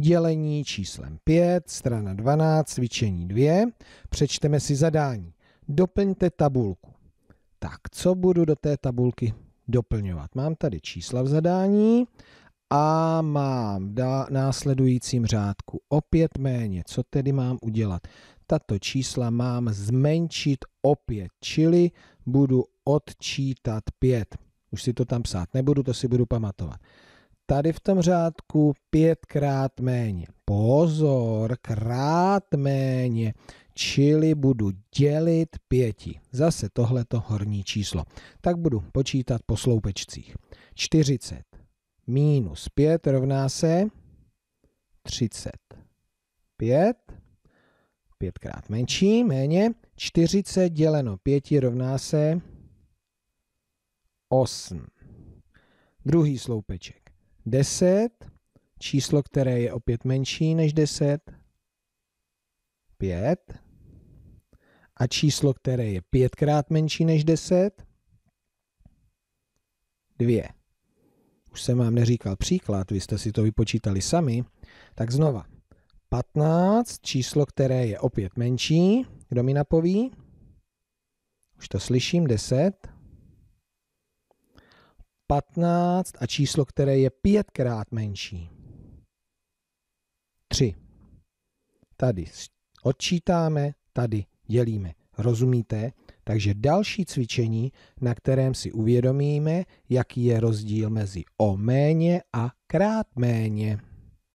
dělení číslem 5, strana 12, cvičení 2. Přečteme si zadání. Doplňte tabulku. Tak, co budu do té tabulky doplňovat? Mám tady čísla v zadání a mám v následujícím řádku opět méně. Co tedy mám udělat? Tato čísla mám zmenšit opět, čili budu odčítat 5. Už si to tam psát nebudu, to si budu pamatovat. Tady v tom řádku pětkrát méně. Pozor, krát méně, čili budu dělit pěti. Zase tohleto horní číslo. Tak budu počítat po sloupečcích. 40 minus 5 rovná se 35. Pětkrát menší, méně. 40 děleno 5 rovná se 8. Druhý sloupeček. 10, číslo, které je opět menší než 10, 5. A číslo, které je pětkrát menší než 10, 2. Už jsem vám neříkal příklad, vy jste si to vypočítali sami. Tak znova. 15, číslo, které je opět menší. Kdo mi napoví? Už to slyším, 10. 15 a číslo, které je pětkrát menší. 3. Tady odčítáme, tady dělíme. Rozumíte? Takže další cvičení, na kterém si uvědomíme, jaký je rozdíl mezi o méně a krát méně.